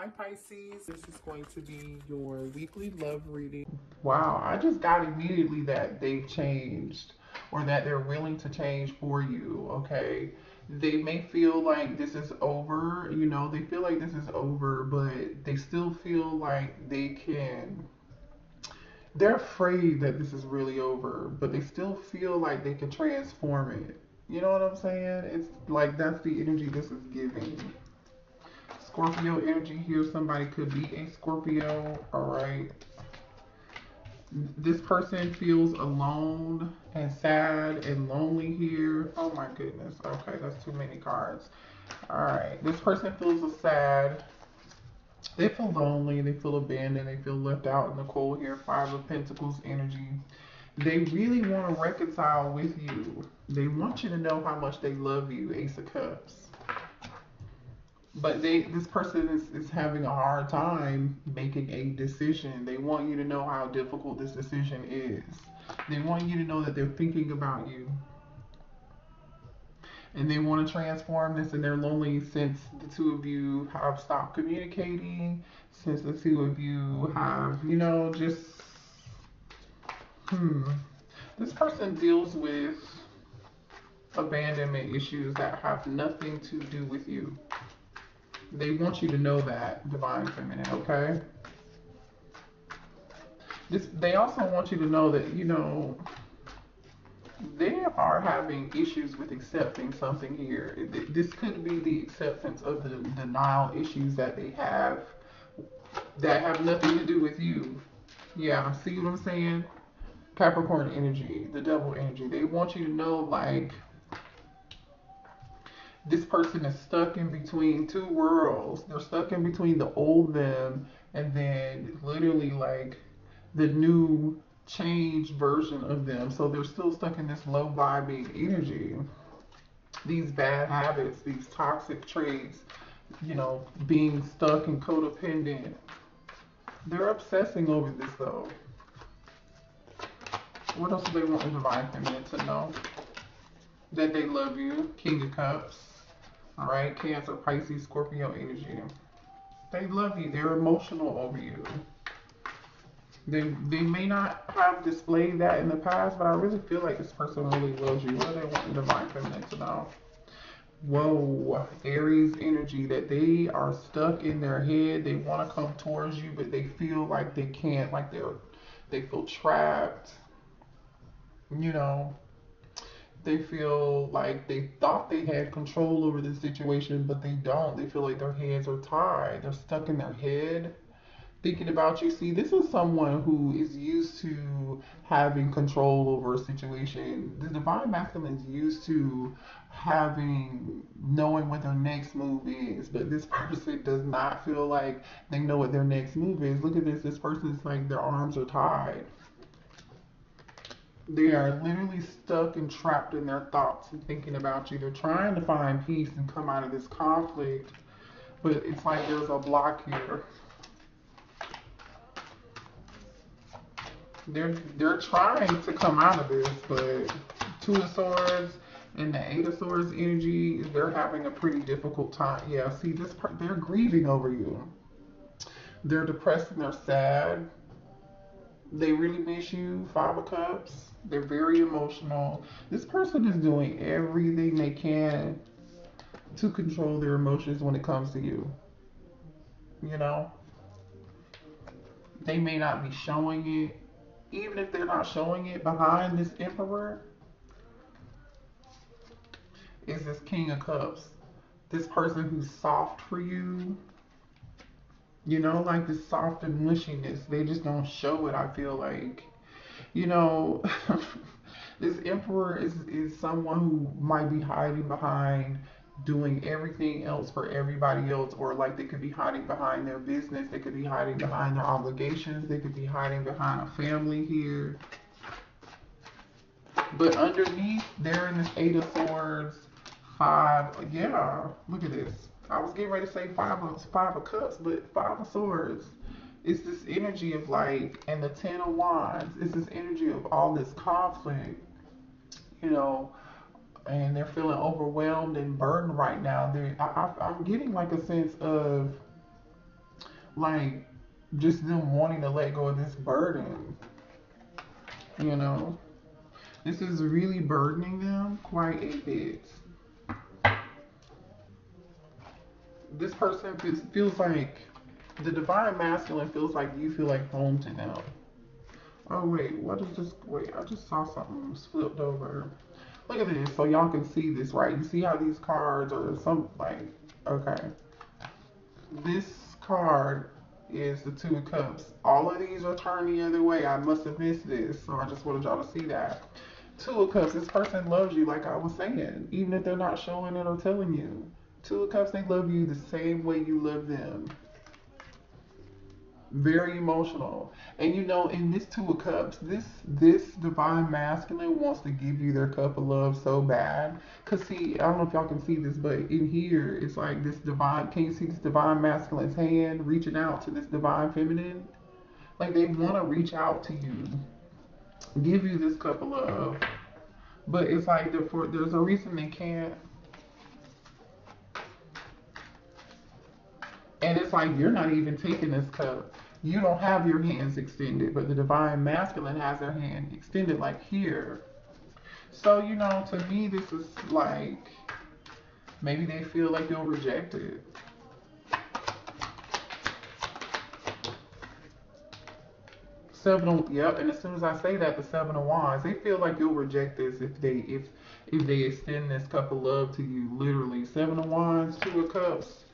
Hi Pisces, this is going to be your weekly love reading. Wow, I just got immediately that they've changed or that they're willing to change for you, okay? They may feel like this is over, you know, they feel like this is over, but they still feel like they can they're afraid that this is really over, but they still feel like they can transform it. You know what I'm saying? It's like that's the energy this is giving. Scorpio energy here. Somebody could be a Scorpio. All right. This person feels alone and sad and lonely here. Oh my goodness. Okay, that's too many cards. All right. This person feels sad. They feel lonely. They feel abandoned. They feel left out in the cold here. Five of Pentacles energy. They really want to reconcile with you. They want you to know how much they love you. Ace of Cups but they this person is, is having a hard time making a decision. They want you to know how difficult this decision is. They want you to know that they're thinking about you. And they want to transform this and they're lonely since the two of you have stopped communicating since the two of you have you know just hmm. This person deals with abandonment issues that have nothing to do with you they want you to know that, Divine Feminine, okay? This, they also want you to know that, you know, they are having issues with accepting something here. This could be the acceptance of the denial issues that they have that have nothing to do with you. Yeah, see what I'm saying? Capricorn energy, the devil energy. They want you to know, like, this person is stuck in between two worlds. They're stuck in between the old them and then literally like the new changed version of them. So they're still stuck in this low vibing energy. These bad habits, these toxic traits, you know, being stuck and codependent. They're obsessing over this though. What else do they want the divine feminine to know? That they love you, King of Cups. All right, Cancer, Pisces, Scorpio energy. They love you. They're emotional over you. They they may not have displayed that in the past, but I really feel like this person really loves you. What they want the divine feminine to know? Whoa, Aries energy that they are stuck in their head. They want to come towards you, but they feel like they can't. Like they're they feel trapped. You know, they feel like they thought they had control over the situation, but they don't. They feel like their hands are tied. They're stuck in their head thinking about you. See, this is someone who is used to having control over a situation. The divine masculine is used to having knowing what their next move is, but this person does not feel like they know what their next move is. Look at this. This person is like their arms are tied. They are literally stuck and trapped in their thoughts and thinking about you. They're trying to find peace and come out of this conflict, but it's like there's a block here. They're they're trying to come out of this, but Two of Swords and the Eight of Swords energy, they're having a pretty difficult time. Yeah, see this part, they're grieving over you. They're depressed and they're sad. They really miss you. Five of Cups. They're very emotional. This person is doing everything they can to control their emotions when it comes to you. You know? They may not be showing it. Even if they're not showing it behind this emperor, is this King of Cups. This person who's soft for you. You know, like the soft and mushiness. They just don't show it, I feel like you know, this emperor is, is someone who might be hiding behind doing everything else for everybody else, or like they could be hiding behind their business, they could be hiding behind their obligations, they could be hiding behind a family here. But underneath, they're in this Eight of Swords, five. Yeah, look at this. I was getting ready to say five of five of cups, but five of swords it's this energy of like, and the Ten of Wands, it's this energy of all this conflict, you know, and they're feeling overwhelmed and burdened right now. They, I, I, I'm getting like a sense of like just them wanting to let go of this burden. You know, this is really burdening them quite a bit. This person feels like the divine masculine feels like you feel like home to them. Oh wait, what is this? Wait, I just saw something flipped over. Look at this, so y'all can see this, right? You see how these cards are some like, okay. This card is the Two of Cups. All of these are turned the other way. I must have missed this, so I just wanted y'all to see that. Two of Cups, this person loves you, like I was saying, even if they're not showing it or telling you. Two of Cups, they love you the same way you love them very emotional. And you know, in this two of cups, this this divine masculine wants to give you their cup of love so bad. Cause see, I don't know if y'all can see this, but in here it's like this divine. Can you see this divine masculine's hand reaching out to this divine feminine? Like they want to reach out to you, give you this cup of love, but it's like for, there's a reason they can't. And it's like you're not even taking this cup you don't have your hands extended, but the divine masculine has their hand extended like here. So, you know, to me, this is like maybe they feel like you'll reject it. Seven of yep, and as soon as I say that, the seven of wands, they feel like you'll reject this if they if if they extend this cup of love to you. Literally, seven of wands, two of cups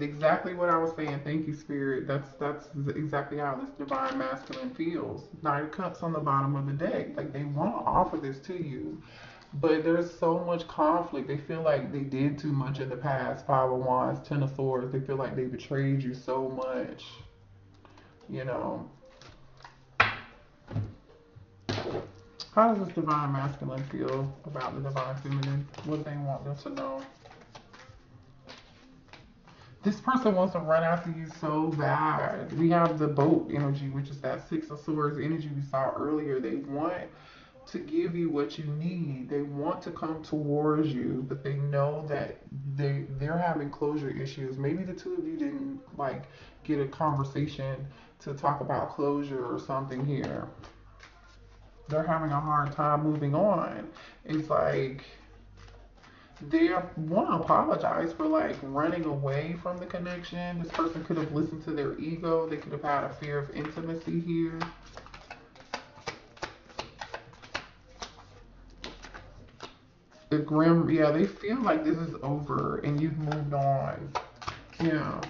exactly what I was saying. Thank you, Spirit. That's that's exactly how this divine masculine feels. Nine cups on the bottom of the deck. Like they want to offer this to you, but there's so much conflict. They feel like they did too much in the past. Five of Wands, Ten of Swords. They feel like they betrayed you so much. You know. How does this divine masculine feel about the divine feminine? What do they want them to know? This person wants to run after you so bad. We have the boat energy, which is that six of swords energy we saw earlier. They want to give you what you need. They want to come towards you, but they know that they they're having closure issues. Maybe the two of you didn't like get a conversation to talk about closure or something here. They're having a hard time moving on. It's like they want to apologize for like running away from the connection. This person could have listened to their ego. They could have had a fear of intimacy here. The grim, yeah, they feel like this is over and you've moved on. Yeah.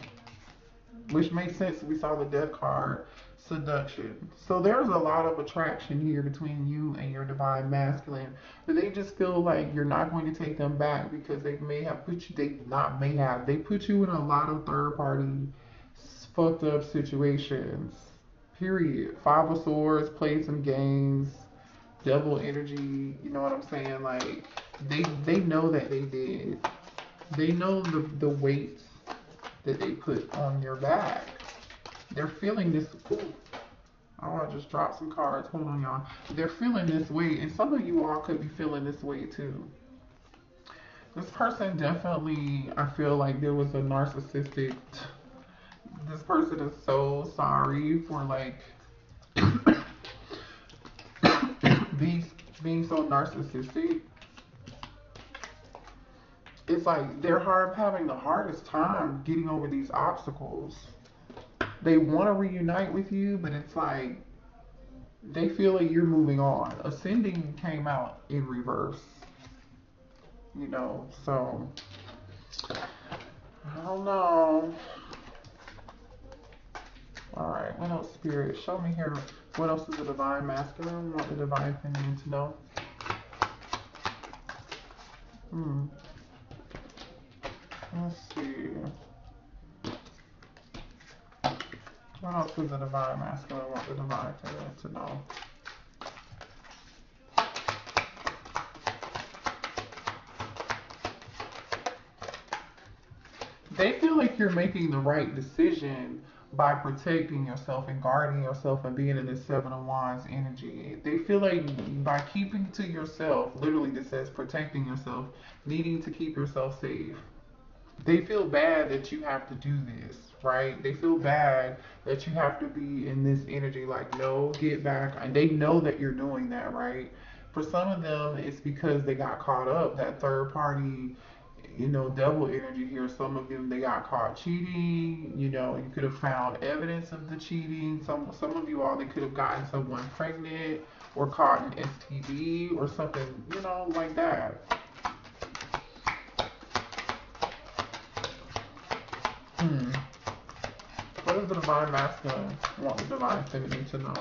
Which makes sense. We saw the death card seduction. So there's a lot of attraction here between you and your divine masculine. But they just feel like you're not going to take them back because they may have put you they not may have. They put you in a lot of third party fucked up situations. Period. Five of swords, played some games, devil energy, you know what I'm saying? Like they they know that they did. They know the the weight that they put on your back they're feeling this. Ooh, I want to just drop some cards. Hold on, y'all. They're feeling this way, and some of you all could be feeling this way too. This person definitely, I feel like there was a narcissistic. This person is so sorry for like being being so narcissistic. It's like they're hard having the hardest time getting over these obstacles they want to reunite with you, but it's like they feel like you're moving on. Ascending came out in reverse. You know, so I don't know. Alright, what else, Spirit? Show me here. What else is the divine masculine? What the divine feminine to know? Hmm. Let's see. What the divine masculine want the divine feminine to know? They feel like you're making the right decision by protecting yourself and guarding yourself and being in this seven of wands energy. They feel like by keeping to yourself, literally this says protecting yourself, needing to keep yourself safe they feel bad that you have to do this, right? They feel bad that you have to be in this energy, like, no, get back. And they know that you're doing that, right? For some of them, it's because they got caught up, that third party, you know, devil energy here. Some of them, they got caught cheating. You know, you could have found evidence of the cheating. Some, some of you all, they could have gotten someone pregnant or caught an STD or something, you know, like that. Hmm. What the divine masculine want the divine feminine to know?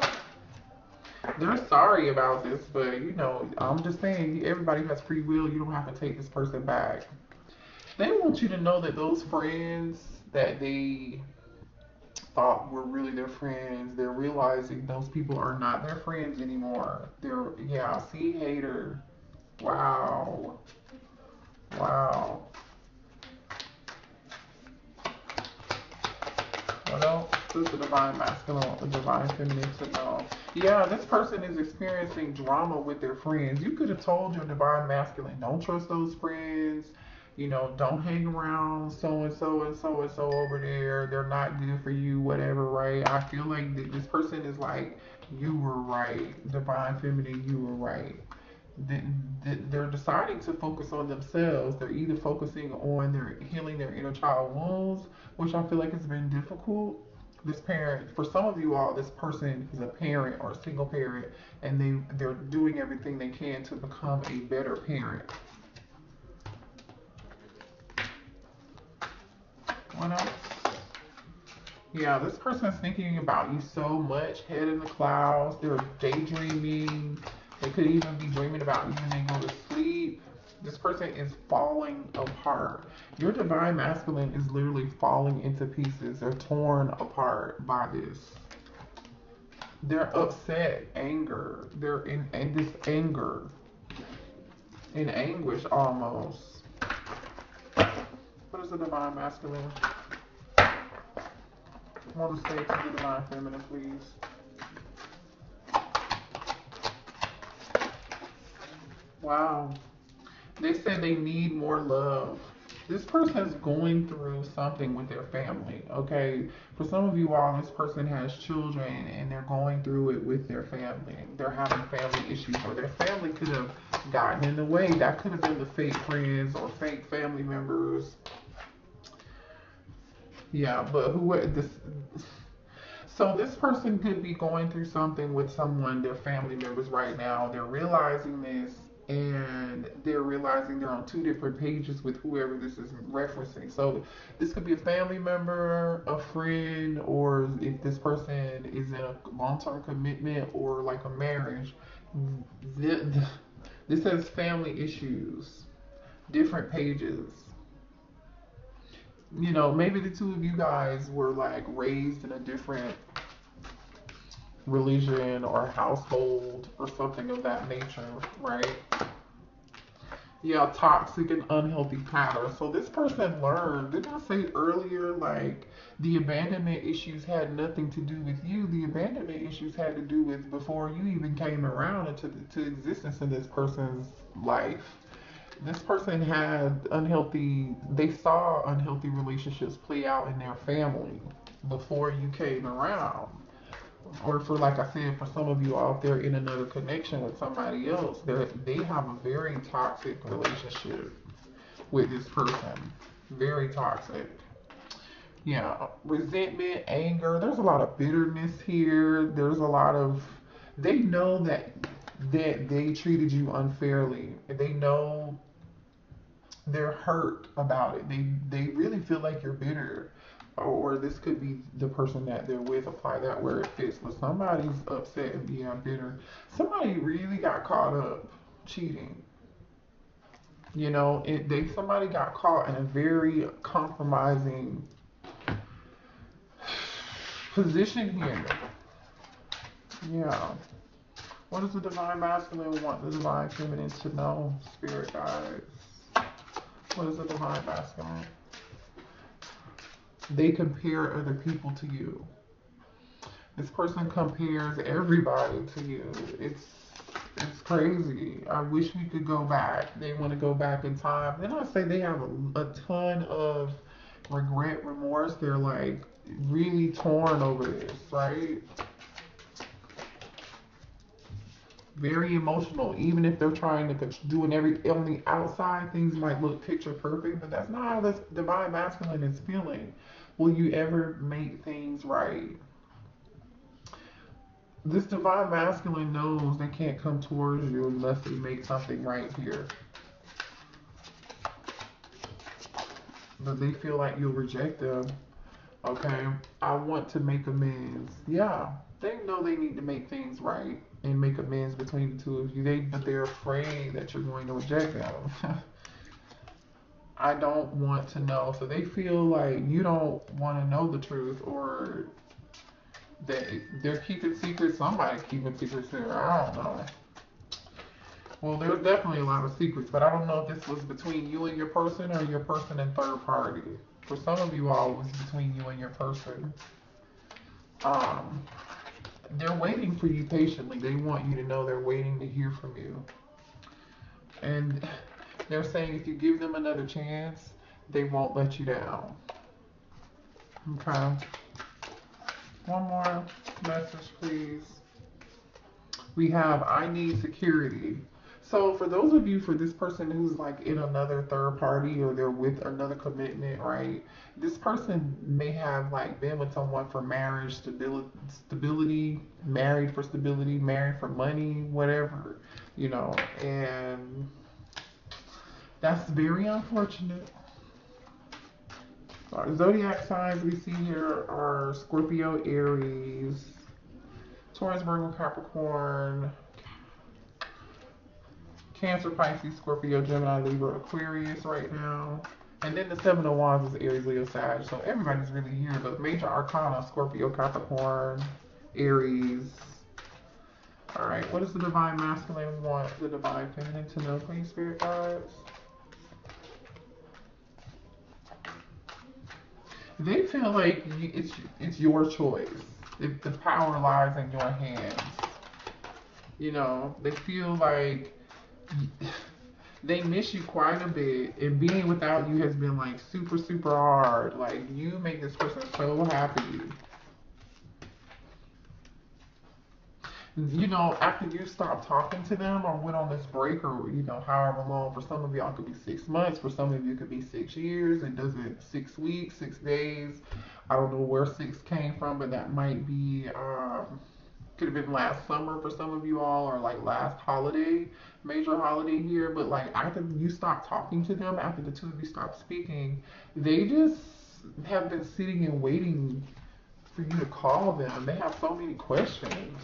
They're sorry about this, but you know, I'm just saying, everybody has free will. You don't have to take this person back. They want you to know that those friends that they thought were really their friends, they're realizing those people are not their friends anymore. They're, yeah, see, hater. Wow. Wow. What else does the divine masculine the divine feminine to know? Yeah, this person is experiencing drama with their friends. You could have told your divine masculine, don't trust those friends. You know, don't hang around so and so and so and so over there. They're not good for you, whatever, right? I feel like this person is like, you were right. Divine feminine, you were right they're deciding to focus on themselves. They're either focusing on their healing their inner child wounds, which I feel like has been difficult. This parent, for some of you all, this person is a parent or a single parent, and they they're doing everything they can to become a better parent. What else? Yeah, this person is thinking about you so much, head in the clouds. They're daydreaming they could even be dreaming about you when they go to sleep. This person is falling apart. Your divine masculine is literally falling into pieces. They're torn apart by this. They're upset, anger. They're in, in this anger, in anguish almost. What is the divine masculine? I want to say to the divine feminine, please. Wow. They said they need more love. This person is going through something with their family, okay? For some of you all, this person has children and they're going through it with their family. They're having family issues, or their family could have gotten in the way. That could have been the fake friends or fake family members. Yeah, but who would this so this person could be going through something with someone, their family members right now. They're realizing this and they're realizing they're on two different pages with whoever this is referencing. So this could be a family member, a friend, or if this person is in a long-term commitment or like a marriage. This has family issues, different pages. You know, maybe the two of you guys were like raised in a different religion or household or something of that nature, right? Yeah, toxic and unhealthy patterns. So this person learned, didn't I say earlier, like the abandonment issues had nothing to do with you. The abandonment issues had to do with before you even came around into to existence in this person's life. This person had unhealthy, they saw unhealthy relationships play out in their family before you came around or for like I said, for some of you out there in another connection with somebody else, they they have a very toxic relationship with this person, very toxic. Yeah, resentment, anger. There's a lot of bitterness here. There's a lot of they know that that they treated you unfairly. They know they're hurt about it. They they really feel like you're bitter or this could be the person that they're with. Apply that where it fits. But somebody's upset and being bitter. Somebody really got caught up cheating. You know, it, they somebody got caught in a very compromising position here. Yeah. What does the divine masculine want the divine feminine to know, spirit guides? What is the divine masculine? They compare other people to you. This person compares everybody to you. It's It's crazy. I wish we could go back. They want to go back in time. Then I say they have a, a ton of regret, remorse. They're like really torn over this, right? Very emotional. Even if they're trying to doing every on the outside, things might look picture perfect, but that's not how this divine masculine is feeling. Will you ever make things right? This divine masculine knows they can't come towards you unless they make something right here. But they feel like you'll reject them. Okay, I want to make amends. Yeah, they know they need to make things right and make amends between the two of you. They, but they're afraid that you're going to reject them. I don't want to know. So they feel like you don't want to know the truth or they they're keeping secrets. Somebody keeping secrets here. I don't know. Well, there's definitely a lot of secrets, but I don't know if this was between you and your person or your person and third party. For some of you all, it was between you and your person. Um, they're waiting for you patiently. They want you to know they're waiting to hear from you. And they're saying if you give them another chance, they won't let you down. Okay. One more message, please. We have I need security. So for those of you, for this person who's like in another third party or they're with another commitment, right? This person may have like been with someone for marriage, stability, stability, married for stability, married for money, whatever, you know, and that's very unfortunate. Our zodiac signs we see here are Scorpio, Aries, Taurus, Virgo, Capricorn, Cancer, Pisces, Scorpio, Gemini, Libra, Aquarius right now. And then the Seven of Wands is Aries, Leo, Sag. So everybody's really here. But major arcana, Scorpio, Capricorn, Aries. All right, what does the divine masculine want the divine feminine to know, please, spirit guides? They feel like it's it's your choice. If the power lies in your hands. You know, they feel like they miss you quite a bit, and being without you has been like super super hard. Like you make this person so happy. you know, after you stop talking to them or went on this break or, you know, however long, for some of y'all could be six months, for some of you could be six years, it doesn't, six weeks, six days. I don't know where six came from, but that might be, um, could have been last summer for some of you all or like last holiday, major holiday here. But like after you stop talking to them, after the two of you stop speaking, they just have been sitting and waiting for you to call them. They have so many questions.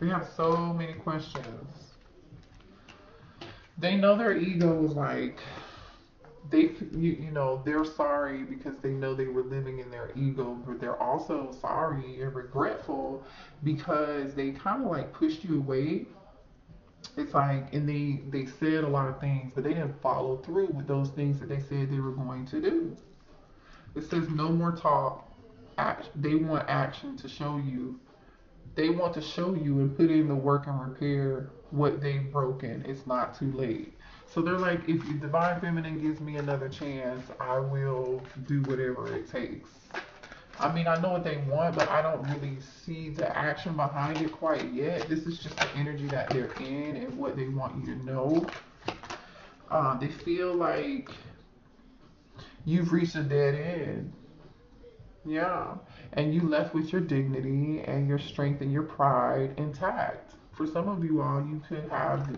They have so many questions. They know their ego is like they you, you know they're sorry because they know they were living in their ego but they're also sorry and regretful because they kind of like pushed you away it's like and they they said a lot of things but they didn't follow through with those things that they said they were going to do it says no more talk Act, they want action to show you they want to show you and put in the work and repair what they've broken. It's not too late. So they're like, if Divine Feminine gives me another chance, I will do whatever it takes. I mean, I know what they want, but I don't really see the action behind it quite yet. This is just the energy that they're in and what they want you to know. Uh, they feel like you've reached a dead end. Yeah and you left with your dignity and your strength and your pride intact. For some of you all, you could have,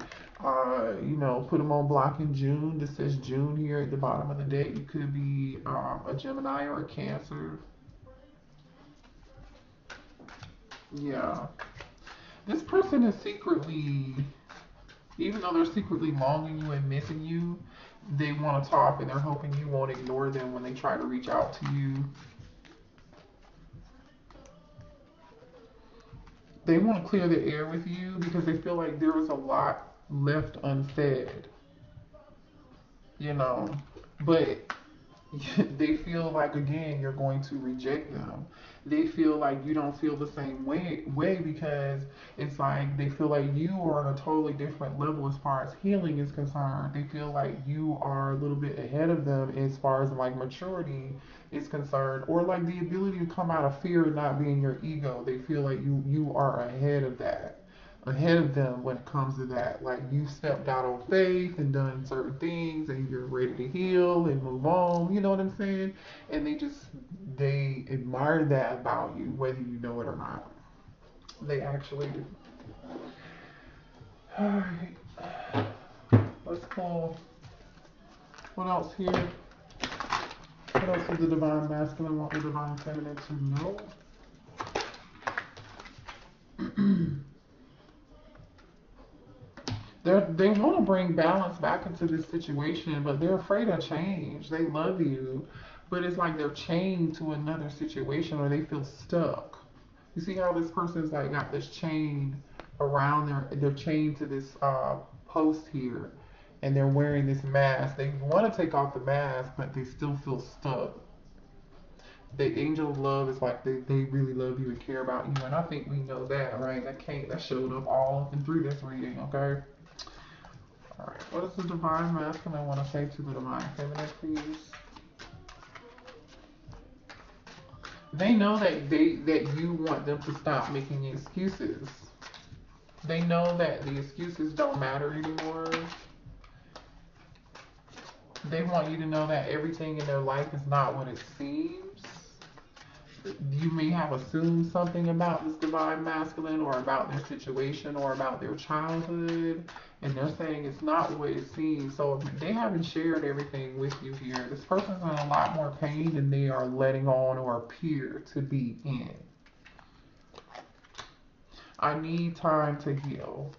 uh, you know, put them on block in June. This says June here at the bottom of the deck. You could be um, a Gemini or a Cancer. Yeah. This person is secretly, even though they're secretly longing you and missing you, they want to talk and they're hoping you won't ignore them when they try to reach out to you. They want to clear the air with you because they feel like there was a lot left unsaid. You know, but they feel like again you're going to reject them. They feel like you don't feel the same way way because it's like they feel like you are on a totally different level as far as healing is concerned. They feel like you are a little bit ahead of them as far as like maturity is concerned or like the ability to come out of fear and not being your ego they feel like you you are ahead of that ahead of them when it comes to that. Like you stepped out on faith and done certain things and you're ready to heal and move on, you know what I'm saying? And they just they admire that about you, whether you know it or not. They actually do. Alright. Let's call what else here? What else does the divine masculine want the divine feminine to know? they they want to bring balance back into this situation, but they're afraid of change. They love you, but it's like they're chained to another situation or they feel stuck. You see how this person's like got this chain around their they're chained to this uh, post here and they're wearing this mask. They want to take off the mask, but they still feel stuck. The angel of love is like they, they really love you and care about you, and I think we know that, right? That came that showed up all up and through this reading, okay? Alright, what is the divine masculine I want to say to the divine feminine, please? They know that they that you want them to stop making excuses. They know that the excuses don't matter anymore. They want you to know that everything in their life is not what it seems. You may have assumed something about this divine masculine or about their situation or about their childhood and they're saying it's not what it seems. So they haven't shared everything with you here. This person's in a lot more pain than they are letting on or appear to be in. I need time to heal.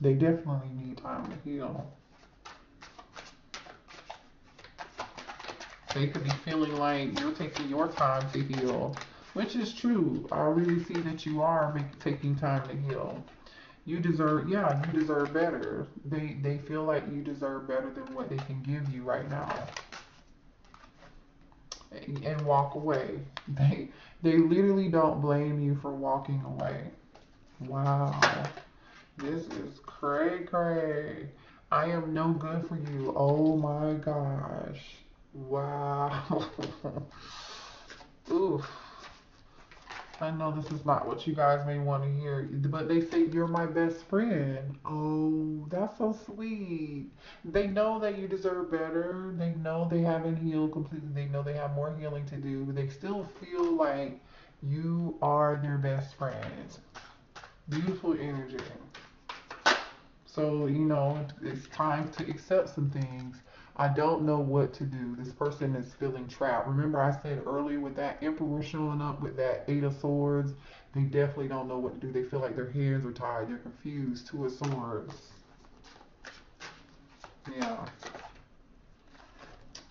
They definitely need time to heal. They could be feeling like you're taking your time to heal, which is true. I really see that you are taking time to heal. You deserve yeah you deserve better. They they feel like you deserve better than what they can give you right now. And, and walk away. They they literally don't blame you for walking away. Wow. This is cray cray. I am no good for you. Oh my gosh wow oof I know this is not what you guys may want to hear, but they say you're my best friend. Oh, that's so sweet. They know that you deserve better. They know they haven't healed completely. They know they have more healing to do. They still feel like you are their best friend. Beautiful energy. So, you know, it's time to accept some things. I don't know what to do. This person is feeling trapped. Remember, I said earlier with that Emperor showing up with that Eight of Swords, they definitely don't know what to do. They feel like their hands are tied. They're confused. Two of Swords. Yeah.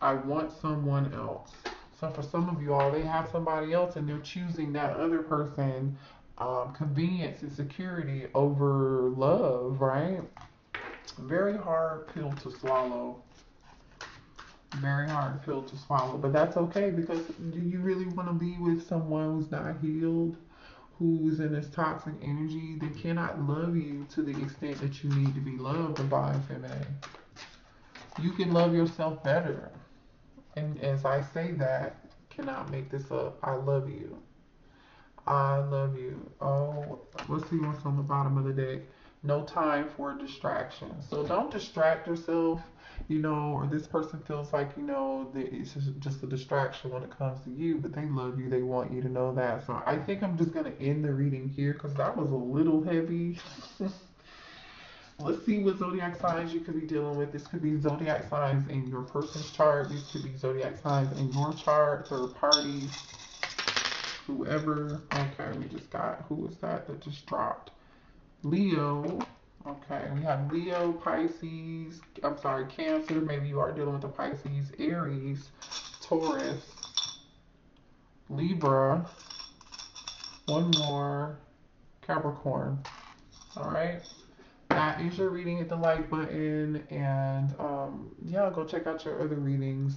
I want someone else. So for some of you all, they have somebody else and they're choosing that other person, um, convenience and security over love, right? Very hard pill to swallow very hard pill to swallow, but that's okay because do you really want to be with someone who's not healed, who's in this toxic energy? They cannot love you to the extent that you need to be loved, divine feminine. You can love yourself better. And as I say that, cannot make this up. I love you. I love you. Oh, let's see what's on the bottom of the deck. No time for distraction. So don't distract yourself you know, or this person feels like, you know, it's just a distraction when it comes to you, but they love you. They want you to know that. So I think I'm just going to end the reading here because that was a little heavy. Let's see what zodiac signs you could be dealing with. This could be zodiac signs in your person's chart. These could be zodiac signs in your chart, third parties, whoever. Okay, we just got, who was that that just dropped? Leo, Okay, we have Leo, Pisces, I'm sorry, Cancer, maybe you are dealing with the Pisces, Aries, Taurus, Libra, one more, Capricorn. All right, that is your reading. Hit the like button, and um, yeah, go check out your other readings.